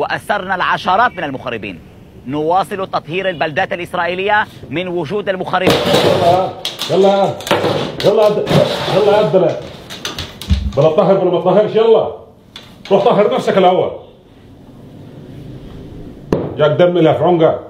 وأسرنا العشرات من المخربين. نواصل تطهير البلدات الإسرائيلية من وجود المخربين. يلا يلا يلا يلا يا بلا بلا تطهر بلا ما تطهرش يلا. روح طهر نفسك الأول. جاك دم اللي في عنقك